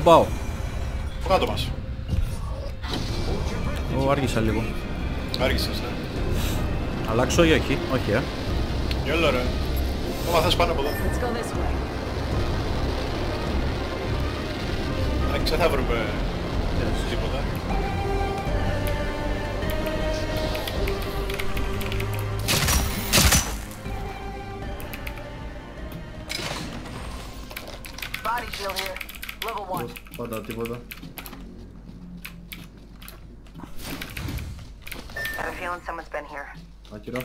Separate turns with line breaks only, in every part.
This is a good LZ.
Πού πάω.
Πού κάτω μας.
Ω, άργησα λίγο.
Άργησες, ναι.
Αλλάξω ή όχι. Όχι, ε.
Γιόλο ρε. Το μαθες πάνω από εδώ.
Let's go this way.
Εντάξει, δεν θα βρούμε τίποτα.
Body shield here. Level one.
Spada.
I have a feeling someone's been here.
Like it up.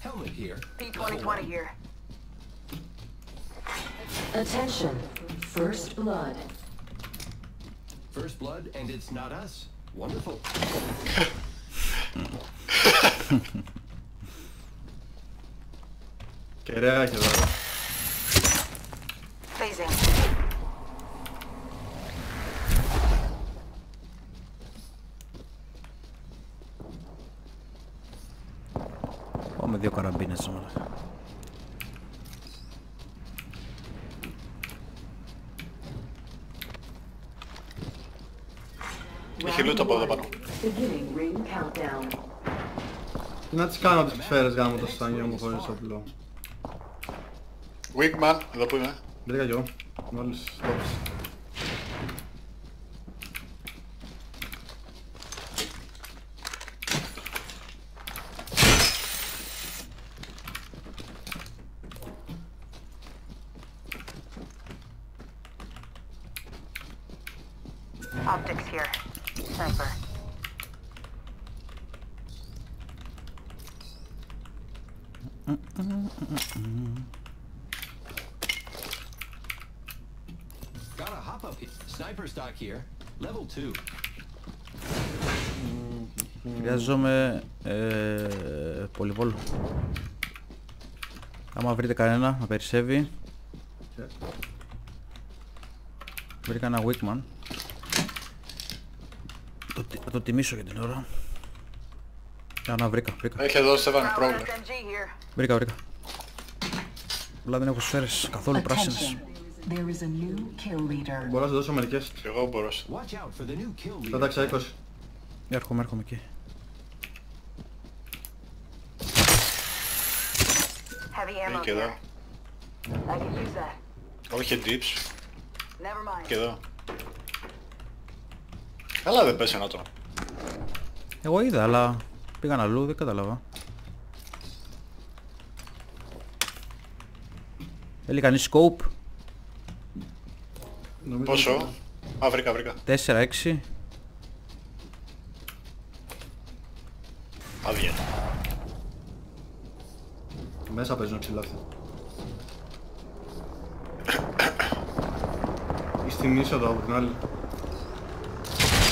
Helmet here.
P2020 here.
Attention. First blood.
First blood, and it's not us. Wonderful.
Get out of here.
Phasing.
Πάω με δύο καραμπίνες μάλλον.
Είχε loot από εδώ πάνω.
Beginning ring countdown.
Τι να τις κάνω τις σφαίρες γάμο το στάνιο μου χωρίς όπλο.
Wigman, εδώ που είμαι.
Βρήκα κι εγώ. Μόλις στόψεις.
Optics here. Sniper.
Got a hop up here. Sniper stock here. Level two.
Χρειάζομαι ε, πολυβόλ. Άμα βρείτε κανένα να περισσεύει. Βρήκα ένα Wickman. Το, τι- θα το τιμήσω για την ώρα. Α, να βρήκα, βρήκα.
Έχει εδώ Στέφαν
Prowler
πρόβλημα.
SMG here.
Βρήκα, βρήκα. Απλά δεν έχω σφαίρες καθόλου πράσινες.
Attention. There is a new kill leader.
Μπορώ να σου δώσω μερικές.
Και εγώ μπορώ.
Watch out for the new kill
Θα
leader.
τα ξαίκω.
Έρχομαι, έρχομαι εκεί.
Heavy
Είναι
ammo
και εδώ.
here. I can use that.
Όχι dips.
Never mind.
Και εδώ. Καλά δεν πέσει ένα άτομο.
Εγώ είδα, αλλά πήγαν αλλού, δεν κατάλαβα. Θέλει κανείς scope;
Νομίζω
Πόσο; Α, βρήκα, βρήκα.
4-6.
Άδεια.
Μέσα παίζουν ψηλά αυτά. Ή στην είσοδο από την άλλη.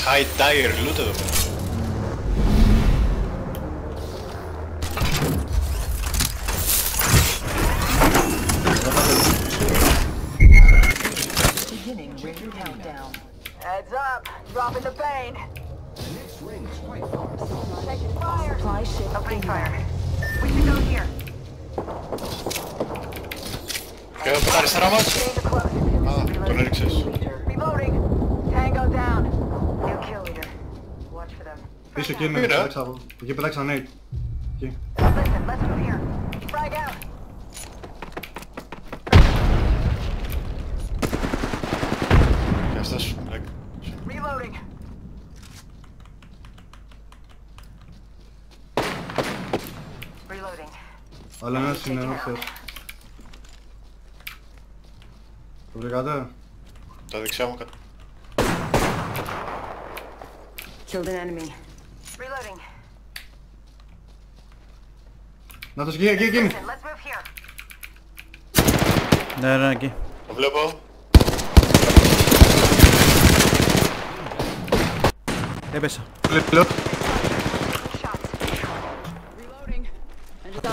High tire loot εδώ πέρα.
Beginning ring countdown.
Heads up. Dropping the pain.
The next ring is quite far.
Taking fire.
Supply ship
Opening fire. We should go here.
Και εδώ πέρα αριστερά μας.
Getting the close.
Α, τον έριξες.
Reloading. Tango down. New kill leader. Watch for them.
Πίσω εκεί είναι,
Πήρα.
πετάξα από. Εκεί πετάξα nade. Εκεί.
Listen, let's move here. Frag out.
Και αυτός. ε,
Reloading. Reloading.
Αλλά ένας είναι όρθιος. Το βρήκατε;
Τα δεξιά μου κάτω.
Killed an enemy. Reloading.
Να το εκεί, εκεί, εκεί.
Listen, let's move here.
Ναι, ναι, εκεί.
Το βλέπω.
Έπεσα.
Λέω.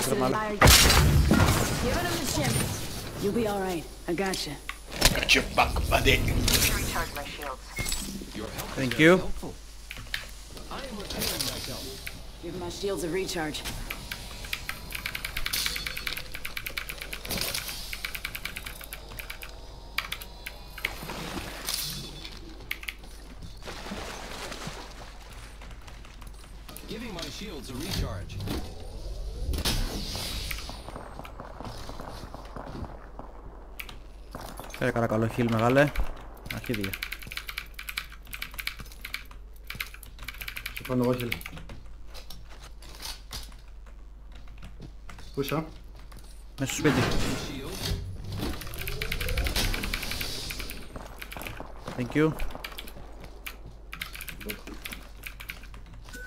Him the. You'll be all right. I got you.
Got your back, buddy.
Recharge my shields.
Thank you.
I am repairing myself.
Give my shields a recharge.
Giving my shields a recharge.
Φέρε κανένα καλό χείλ μεγάλε. Αρχίδια.
Σε πάνω εγώ χείλ. Πού είσαι;
Μέσα στο σπίτι.
Shield.
Thank you.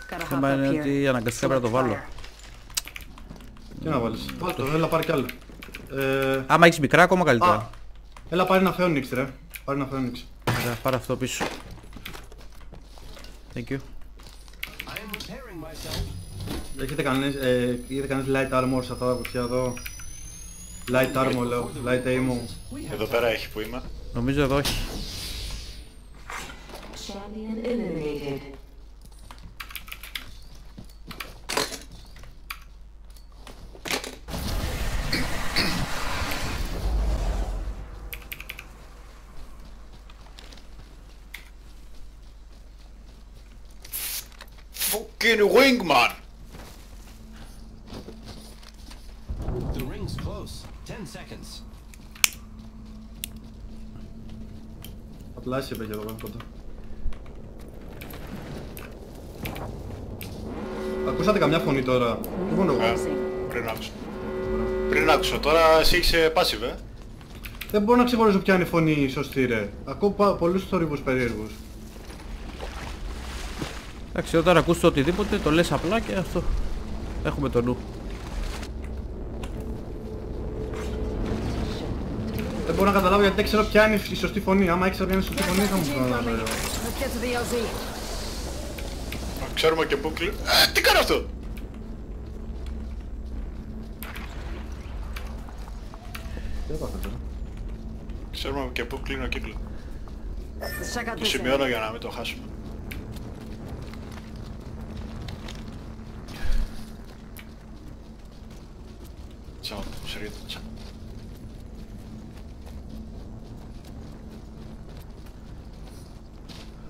Gotta hop
θέμα
up
είναι
here.
ότι αναγκαστικά πρέπει να το βάλω.
Τι να βάλεις. Βάλ το, έλα πάρει κι άλλο. Ε,
Άμα έχεις μικρά ακόμα
α,
καλύτερα.
Έλα πάρει ένα Phoenix ρε. Πάρει ένα Phoenix.
Ωραία, πάρε αυτό πίσω. Thank you.
I am repairing myself.
Έχετε κανείς, ε, έχετε κανείς light armor σε αυτά τα κουτιά εδώ; Light armor λέω, light ammo.
We have
Εδώ πέρα έχει που είμαι.
Νομίζω εδώ όχι.
Champion eliminated.
Fucking wingman!
the ring's close. Ten seconds.
Απλά εσύ είπε και εδώ πέρα κοντά. Ακούσατε καμιά φωνή τώρα; Τι μόνο εγώ.
Ε, πριν άκουσα. Πριν άκουσα. Τώρα εσύ έχεις ε, passive, ε.
Δεν μπορώ να ξεχωρίσω ποια είναι η φωνή σωστή ρε. Ακούω πα- πολλούς θορύβους περίεργους.
Εντάξει, όταν ακούς το οτιδήποτε το λες απλά και αυτό. Έχουμε το νου.
Δεν μπορώ να καταλάβω γιατί δεν ξέρω ποια είναι η σωστή φωνή. Άμα ήξερα ποια είναι η σωστή φωνή θα μου καταλάβω.
Let's get to the LZ.
Ξέρουμε και πού κλείνει. Ε, τι κάνω αυτό!
Τι έπαθε τώρα.
Ξέρουμε και πού κλείνει ο κύκλος.
Let's check out
Το
this.
σημειώνω για να μην το χάσουμε. Ciao, σερίτο, ciao.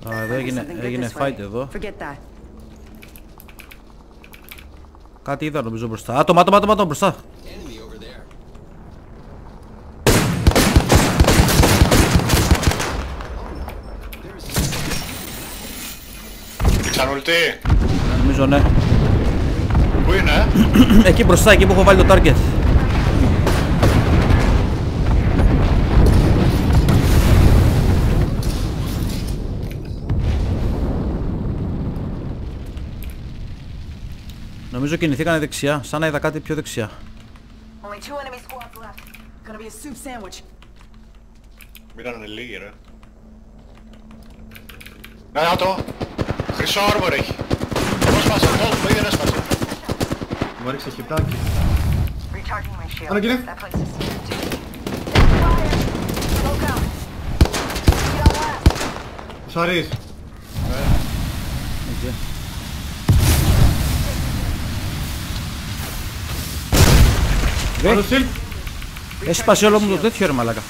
Α, εδώ έγινε,
Something good
έγινε
this way.
fight εδώ.
Forget that.
Κάτι είδα νομίζω μπροστά. Άτομα, άτομα, άτομα, άτομα μπροστά.
Enemy over there.
Ξανουλτή!
Νομίζω ναι.
Πού είναι, ε;
εκεί μπροστά, εκεί που έχω βάλει το target. Νομίζω κινηθήκανε δεξιά, σαν να είδα κάτι πιο δεξιά.
Only two enemy squads left.
Gonna be a soup sandwich.
Μείνανε λίγοι, ρε. Ναι, άτομο! Χρυσό άρμορ έχει. Το σπάσε, το, το ίδιο έσπασε.
Μου έριξε χιτάκι.
Recharging my shield.
Ano,
Ρε,
Άλλο shield.
έσπασε όλο μου το τέτοιο ρε μαλάκα.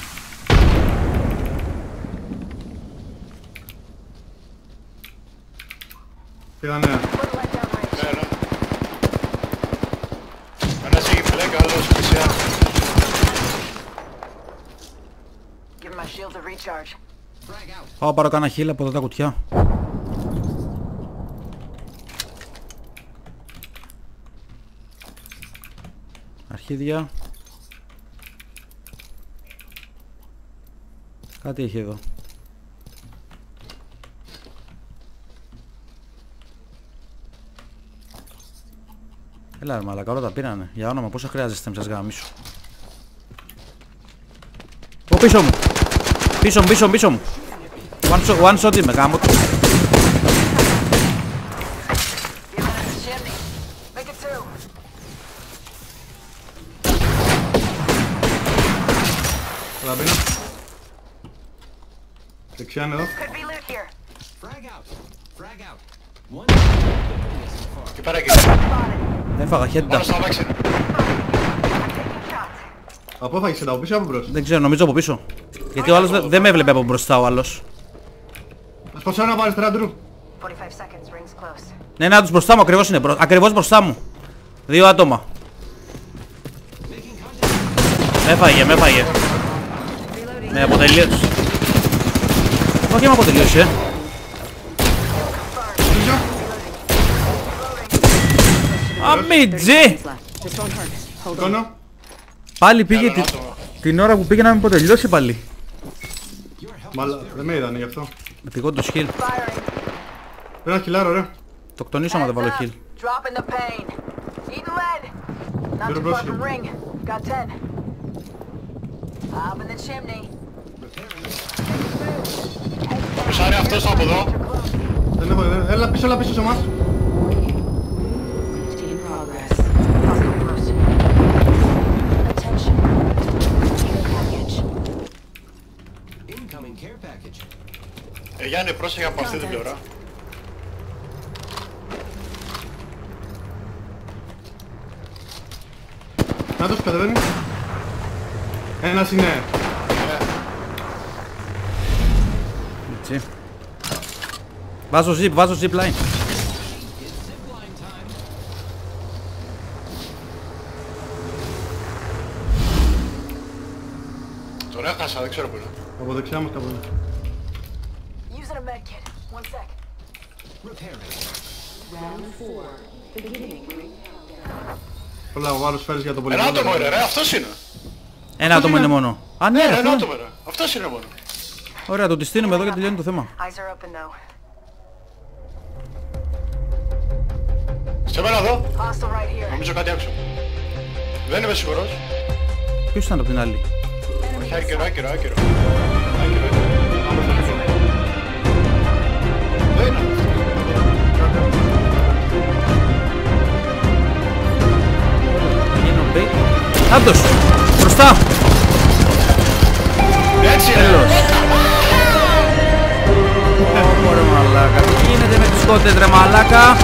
Πήγανε.
Put a light down range.
Ναι, ναι. Ένας έχει μπλε και άλλος χρυσιά.
Give my shield a recharge.
Frag out.
Πάω πάρω κάνα χείλ από εδώ τα κουτιά. Αρχίδια. Κάτι έχει εδώ. Έλα ρε μαλακα, όλα τα πήρανε. Για όνομα, πόσα χρειάζεστε να σας γαμίσω. Ω, πίσω μου! Πίσω μου, πίσω μου, πίσω μου! One shot, one shot είμαι, γάμο
Λαμπίνα. Δεξιά είναι εδώ;
Could be loot here.
Frag out. Frag out. One so far.
Και πέρα εκεί.
Spotted.
Έφαγα head
Μόνος
down.
στα αμάξι είναι.
I'm taking shots.
Από έφαγες τα από πίσω ή από μπρος;
Δεν ξέρω, νομίζω από πίσω. Γιατί ο άλλος δεν δεν με έβλεπε από μπροστά ο άλλος.
Ας πω ένα πάρεις τράντρου.
45 seconds. Rings close.
Ναι, να τους μπροστά μου, ακριβώς είναι. μπρο- Ακριβώς μπροστά μου. Δύο άτομα. Με έφαγε, με έφαγε. Με αποτελείωσε. Όχι με αποτελείωσε, ε. Αμίτζι!
Left. This won't hurt. Hold on.
Σηκώνω.
Πάλι πήγε
Άλλο
τη-
ένα άτομο.
την ώρα που πήγε να με αποτελειώσει πάλι.
Μαλα... Δεν με είδανε γι' αυτό.
Με πηγό το skill.
Firing.
Πρέπει να χιλάρω, ρε.
Το κτονίσω άμα δεν βάλω
Heads up.
heal.
Dropping
Πουσάρει αυτός από εδώ.
Δεν έχω... δεν- Έλα πίσω, έλα πίσω σε εμάς.
In progress.
Hostile close.
Attention. Care package.
Incoming care package.
Ε, Γιάννη, πρόσεχε από αυτή την πλευρά.
Να τους κατεβαίνει. Ένας είναι.
Έτσι. Βάζω zip, βάζω zip line.
Τον έχασα, δεν ξέρω που είναι.
Από δεξιά μας κάπου. είναι.
Using a med kit. One sec.
Repairing.
Round four. Beginning ring countdown.
Όλα ο άλλος φέρεις για το
Ένα
πολυβόλιο.
άτομο είναι, ρε, αυτός είναι.
Ένα άτομο είναι μόνο. Α, ναι,
Ναι,
ρε,
ρε,
αυτό
ένα
είναι.
άτομο είναι. Αυτός είναι μόνο.
Ωραία, το τη στείλουμε εδώ και τελειώνει το θέμα.
Eyes are open though.
Σε μένα εδώ,
Hostile right here.
νομίζω κάτι άκουσα. Δεν είμαι σίγουρος.
Ποιος ήταν από την άλλη;
Όχι, άκυρο, άκυρο, άκυρο. Άκυρο, άκυρο. Δεν είναι αυτό.
Γίνω bait. Άντος! Μπροστά!
Έτσι είναι.
Τέλος. Ω, μωρέ μαλάκα. Τι γίνεται με τις κότες ρε μαλάκα;